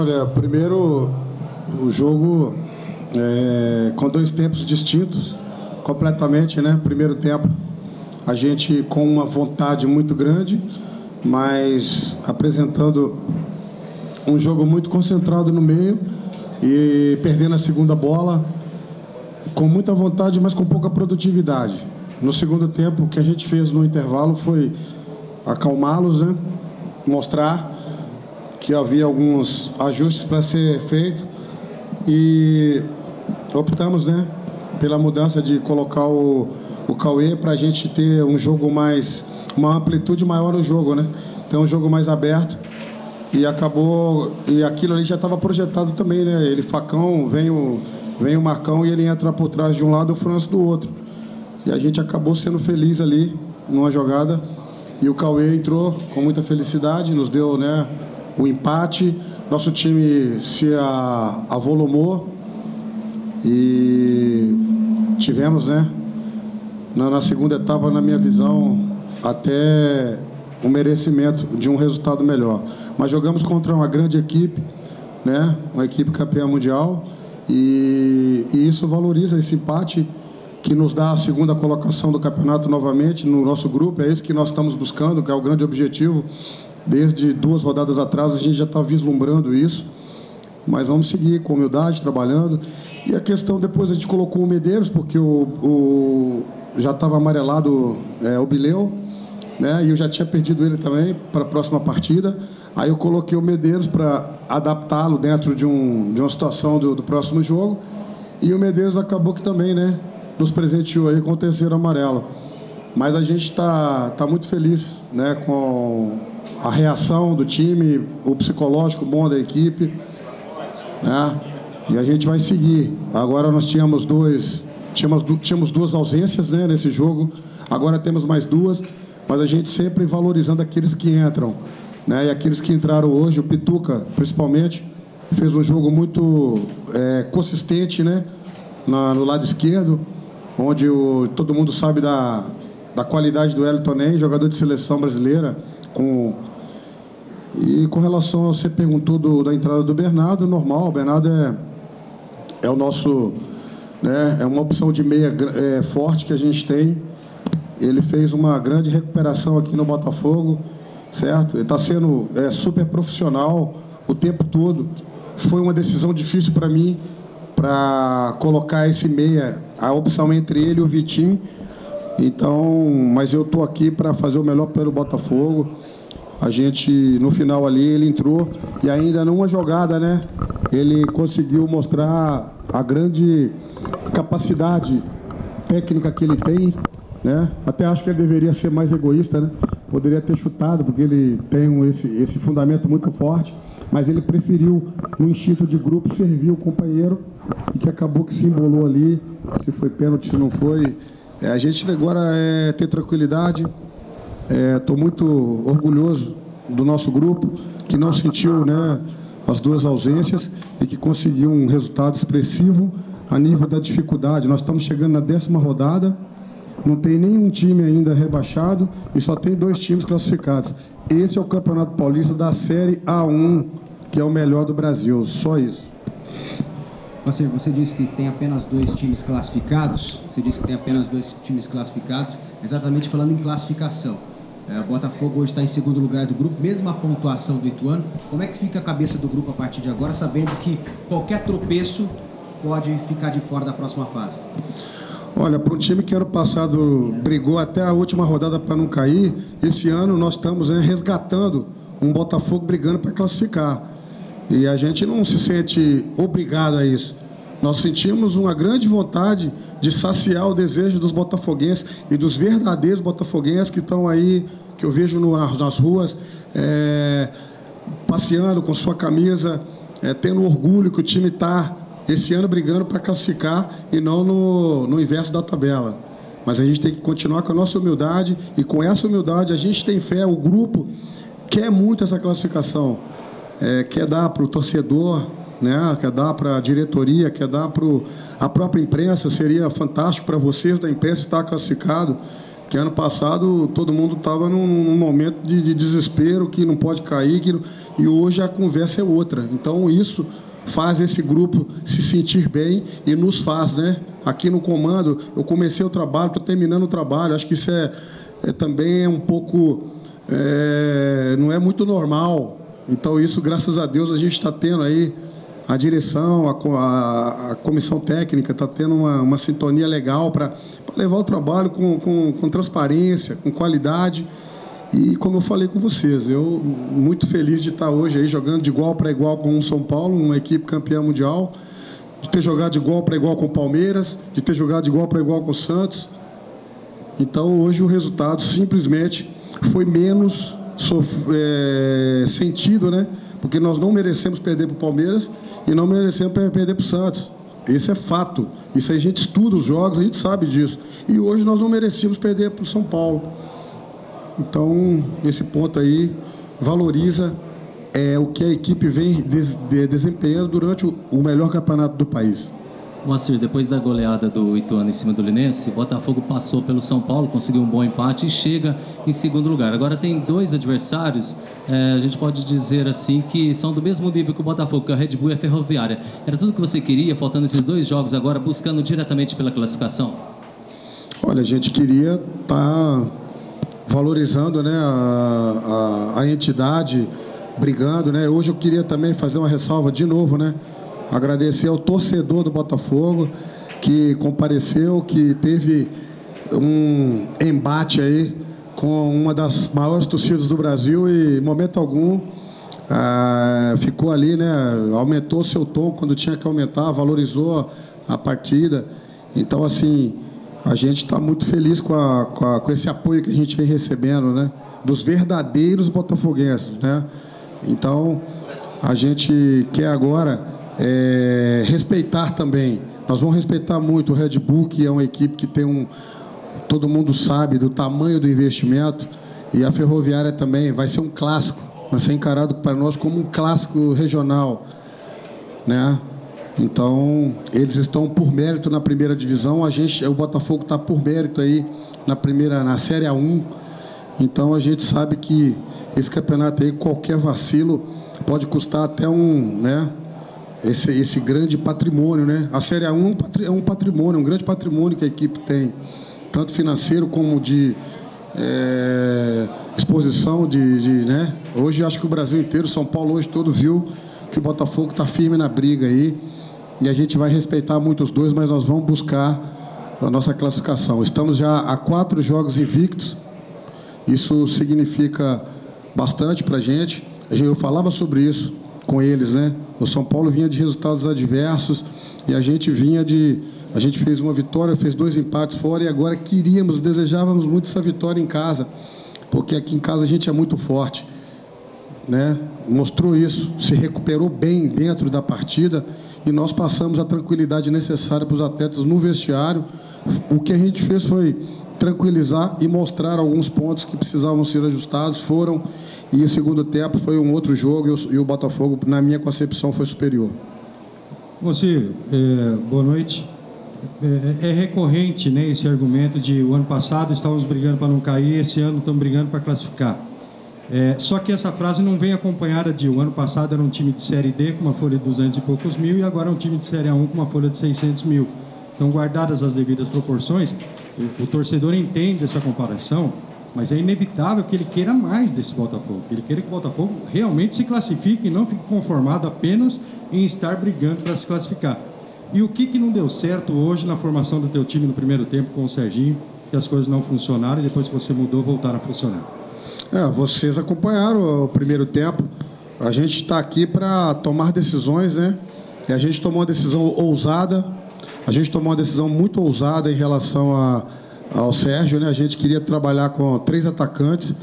Olha, primeiro o jogo é, com dois tempos distintos, completamente, né? Primeiro tempo a gente com uma vontade muito grande, mas apresentando um jogo muito concentrado no meio e perdendo a segunda bola com muita vontade, mas com pouca produtividade. No segundo tempo, o que a gente fez no intervalo foi acalmá-los, né? mostrar que havia alguns ajustes para ser feito e optamos né, pela mudança de colocar o, o Cauê para a gente ter um jogo mais, uma amplitude maior no jogo, né? Ter um jogo mais aberto e acabou e aquilo ali já estava projetado também, né? Ele facão, vem o vem o Marcão e ele entra por trás de um lado, o Franço do outro. E a gente acabou sendo feliz ali numa jogada e o Cauê entrou com muita felicidade, nos deu, né, o empate. Nosso time se avolumou e tivemos, né, na, segunda etapa, na minha visão, até um merecimento de um resultado melhor. Mas jogamos contra uma grande equipe, né? Uma equipe campeã mundial e, e, isso valoriza esse empate que nos dá a segunda colocação do campeonato novamente no nosso grupo. É isso que nós estamos buscando, que é o grande objetivo. Desde duas rodadas atrás a gente já está vislumbrando isso. Mas vamos seguir com humildade, trabalhando. E a questão, depois a gente colocou o Medeiros, porque o, o já estava amarelado é, o Bileu né? E eu já tinha perdido ele também para a próxima partida. Aí eu coloquei o Medeiros para adaptá-lo dentro de, um, de uma situação do, do, próximo jogo. E o Medeiros acabou que também, né? Nos presenteou aí com o terceiro amarelo. Mas a gente está tá muito feliz, né? Com a reação do time, o psicológico bom da equipe, né? E a gente vai seguir. Agora nós tínhamos dois, tínhamos, tínhamos duas ausências, né? Nesse jogo. Agora temos mais duas mas a gente sempre valorizando aqueles que entram. Né? E aqueles que entraram hoje, o Pituca, principalmente, fez um jogo muito é, consistente né? Na, no lado esquerdo, onde o, todo mundo sabe da, da qualidade do Elton jogador de seleção brasileira. Com, e com relação ao você perguntou do, da entrada do Bernardo, normal, o Bernardo é, é o nosso. Né, é uma opção de meia é, forte que a gente tem ele fez uma grande recuperação aqui no Botafogo, certo? Ele está sendo é, super profissional o tempo todo. Foi uma decisão difícil para mim, para colocar esse meia, a opção entre ele e o Vitinho. Então, mas eu estou aqui para fazer o melhor pelo Botafogo. A gente, no final ali, ele entrou e ainda numa jogada, né? Ele conseguiu mostrar a grande capacidade técnica que ele tem né? Até acho que ele deveria ser mais egoísta, né? Poderia ter chutado, porque ele tem um, esse, esse fundamento muito forte, mas ele preferiu, no instinto de grupo, servir o companheiro e que acabou que se embolou ali. Se foi pênalti, se não foi. É, a gente agora é ter tranquilidade. Estou é, muito orgulhoso do nosso grupo, que não sentiu né, as duas ausências e que conseguiu um resultado expressivo a nível da dificuldade. Nós estamos chegando na décima rodada não tem nenhum time ainda rebaixado e só tem dois times classificados. Esse é o Campeonato Paulista da Série A1, que é o melhor do Brasil. Só isso. Você, você disse que tem apenas dois times classificados. Você disse que tem apenas dois times classificados, exatamente falando em classificação. É, Botafogo hoje está em segundo lugar do grupo, mesma pontuação do Ituano. Como é que fica a cabeça do grupo a partir de agora, sabendo que qualquer tropeço pode ficar de fora da próxima fase? Olha, para um time que ano passado brigou até a última rodada para não cair, esse ano nós estamos né, resgatando um Botafogo brigando para classificar. E a gente não se sente obrigado a isso. Nós sentimos uma grande vontade de saciar o desejo dos botafoguenses e dos verdadeiros botafoguenses que estão aí, que eu vejo no, nas ruas, é, passeando com sua camisa, é, tendo orgulho que o time está esse ano brigando para classificar e não no, no inverso da tabela. Mas a gente tem que continuar com a nossa humildade e com essa humildade a gente tem fé, o grupo quer muito essa classificação, é, quer dar para o torcedor, né, quer dar para a diretoria, quer dar para a própria imprensa, seria fantástico para vocês da imprensa estar classificado. que ano passado todo mundo estava num, num, momento de, de, desespero, que não pode cair, que, e hoje a conversa é outra. Então isso faz esse grupo se sentir bem e nos faz, né? Aqui no comando, eu comecei o trabalho, estou terminando o trabalho. Acho que isso é, é também é um pouco, é, não é muito normal. Então isso, graças a Deus, a gente está tendo aí a direção, a, a, a comissão técnica está tendo uma, uma, sintonia legal para levar o trabalho com, com, com, transparência, com qualidade. E como eu falei com vocês, eu muito feliz de estar hoje aí jogando de igual para igual com o São Paulo, uma equipe campeã mundial, de ter jogado de igual para igual com o Palmeiras, de ter jogado de igual para igual com o Santos. Então hoje o resultado simplesmente foi menos é, sentido, né? Porque nós não merecemos perder para o Palmeiras e não merecemos perder para o Santos. Esse é fato. Isso a gente estuda os jogos, a gente sabe disso. E hoje nós não merecíamos perder para o São Paulo. Então, esse ponto aí valoriza é, o que a equipe vem des, de, desempenhando durante o, o melhor campeonato do país. Moacir, depois da goleada do Ituano em cima do Linense, Botafogo passou pelo São Paulo, conseguiu um bom empate e chega em segundo lugar. Agora tem dois adversários, é, a gente pode dizer assim, que são do mesmo nível que o Botafogo, que é a Red Bull e a Ferroviária. Era tudo que você queria, faltando esses dois jogos agora, buscando diretamente pela classificação? Olha, a gente queria estar tá valorizando né, a, a, a entidade, brigando. Né? Hoje eu queria também fazer uma ressalva de novo, né? Agradecer ao torcedor do Botafogo que compareceu, que teve um embate aí com uma das maiores torcidas do Brasil e, em momento algum, ah, ficou ali, né? Aumentou seu tom quando tinha que aumentar, valorizou a partida. Então, assim, a gente está muito feliz com, a, com, a, com, esse apoio que a gente vem recebendo, né? Dos verdadeiros botafoguenses, né? Então, a gente quer agora é, respeitar também. Nós vamos respeitar muito o Red Bull, que é uma equipe que tem um. Todo mundo sabe do tamanho do investimento. E a Ferroviária também vai ser um clássico. Vai ser encarado para nós como um clássico regional. Né? Então, eles estão por mérito na primeira divisão. A gente, o Botafogo está por mérito aí na primeira, na Série A1. Então a gente sabe que esse campeonato aí, qualquer vacilo, pode custar até um, né? Esse, esse grande patrimônio, né? A Série A1 é um patrimônio, um grande patrimônio que a equipe tem, tanto financeiro como de é, exposição de, de, né? Hoje acho que o Brasil inteiro, São Paulo hoje todo viu que o Botafogo está firme na briga aí e a gente vai respeitar muito os dois, mas nós vamos buscar a nossa classificação. Estamos já a quatro jogos invictos, isso significa bastante para a gente. Eu falava sobre isso com eles, né? O São Paulo vinha de resultados adversos e a gente vinha de. A gente fez uma vitória, fez dois empates fora e agora queríamos, desejávamos muito essa vitória em casa, porque aqui em casa a gente é muito forte. Né? Mostrou isso, se recuperou bem dentro da partida e nós passamos a tranquilidade necessária para os atletas no vestiário. O que a gente fez foi tranquilizar e mostrar alguns pontos que precisavam ser ajustados, foram e o segundo tempo foi um outro jogo e o, Botafogo, na minha concepção, foi superior. Você, é, boa noite. É, é, recorrente né, esse argumento de o ano passado estávamos brigando para não cair, esse ano estamos brigando para classificar. É, só que essa frase não vem acompanhada de o ano passado era um time de Série D com uma folha de 200 e poucos mil e agora é um time de Série A1 com uma folha de 600 mil. Então, guardadas as devidas proporções, o, o torcedor entende essa comparação mas é inevitável que ele queira mais desse Botafogo. Que ele queira que o Botafogo realmente se classifique e não fique conformado apenas em estar brigando para se classificar. E o que, que não deu certo hoje na formação do teu time no primeiro tempo com o Serginho, que as coisas não funcionaram e depois que você mudou, voltaram a funcionar? É, vocês acompanharam o primeiro tempo. A gente está aqui para tomar decisões, né? E a gente tomou uma decisão ousada. A gente tomou uma decisão muito ousada em relação a ao Sérgio, né? A gente queria trabalhar com três atacantes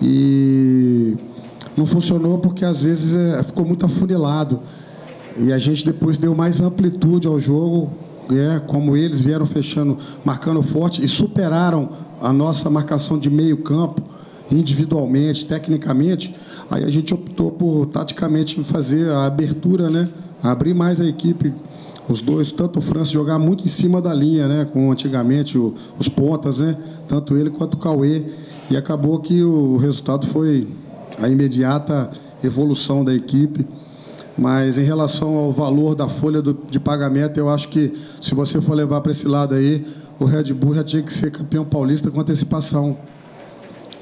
e não funcionou porque às vezes é, ficou muito afunilado. E a gente depois deu mais amplitude ao jogo, é, como eles vieram fechando, marcando forte e superaram a nossa marcação de meio campo individualmente, tecnicamente. Aí a gente optou por taticamente fazer a abertura, né? Abrir mais a equipe os dois, tanto o França jogar muito em cima da linha, né? Com antigamente o, os pontas, né? Tanto ele quanto o Cauê. E acabou que o resultado foi a imediata evolução da equipe. Mas em relação ao valor da folha do, de pagamento, eu acho que se você for levar para esse lado aí, o Red Bull já tinha que ser campeão paulista com antecipação.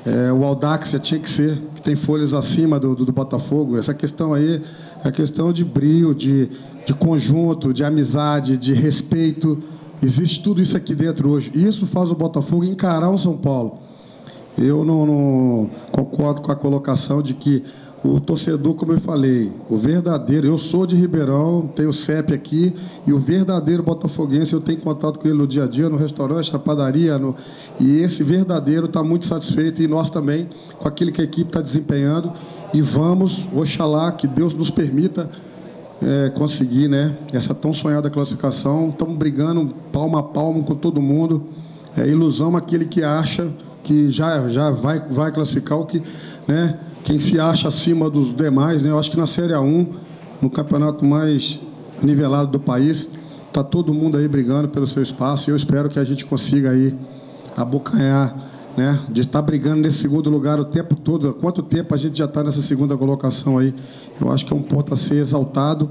É, o Aldax já tinha que ser, que tem folhas acima do, do, do, Botafogo. Essa questão aí é questão de brilho, de, de conjunto, de amizade, de respeito. Existe tudo isso aqui dentro hoje. Isso faz o Botafogo encarar o São Paulo. Eu não, não concordo com a colocação de que o torcedor, como eu falei, o verdadeiro, eu sou de Ribeirão, tenho CEP aqui, e o verdadeiro botafoguense, eu tenho contato com ele no dia a dia, no restaurante, na padaria, no, e esse verdadeiro está muito satisfeito, e nós também, com aquilo que a equipe está desempenhando, e vamos, oxalá, que Deus nos permita é, conseguir né, essa tão sonhada classificação. Estamos brigando palmo a palmo com todo mundo. É ilusão aquele que acha que já, já vai, vai classificar o que. Né, quem se acha acima dos demais, né? Eu acho que na Série A1, no campeonato mais nivelado do país, está todo mundo aí brigando pelo seu espaço e eu espero que a gente consiga aí abocanhar, né? De estar tá brigando nesse segundo lugar o tempo todo. Há quanto tempo a gente já está nessa segunda colocação aí? Eu acho que é um ponto a ser exaltado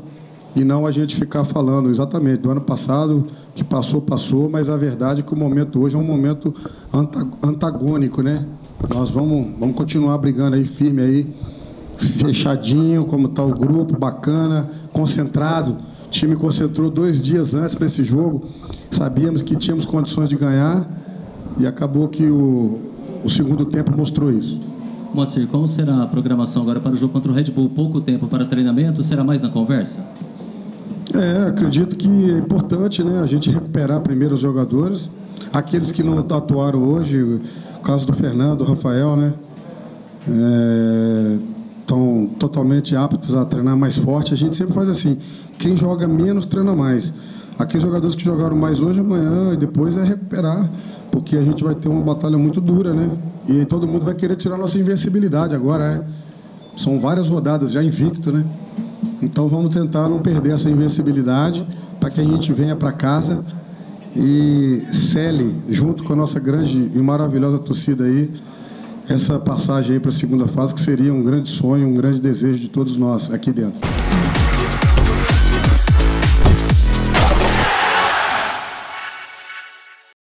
e não a gente ficar falando exatamente do ano passado que passou passou mas a verdade é que o momento hoje é um momento antagônico né nós vamos vamos continuar brigando aí firme aí fechadinho como está o grupo bacana concentrado o time concentrou dois dias antes para esse jogo sabíamos que tínhamos condições de ganhar e acabou que o, o segundo tempo mostrou isso Moacir, como será a programação agora para o jogo contra o Red Bull? Pouco tempo para treinamento? Será mais na conversa? É, acredito que é importante né, a gente recuperar primeiro os jogadores. Aqueles que não atuaram hoje, o caso do Fernando, do Rafael, né? Estão é, totalmente aptos a treinar mais forte. A gente sempre faz assim: quem joga menos treina mais. Aqueles jogadores que jogaram mais hoje, amanhã e depois é recuperar, porque a gente vai ter uma batalha muito dura, né? E todo mundo vai querer tirar nossa invencibilidade agora, né? São várias rodadas já invicto, né? Então vamos tentar não perder essa invencibilidade para que a gente venha para casa e cele, junto com a nossa grande e maravilhosa torcida aí, essa passagem aí para a segunda fase, que seria um grande sonho, um grande desejo de todos nós aqui dentro.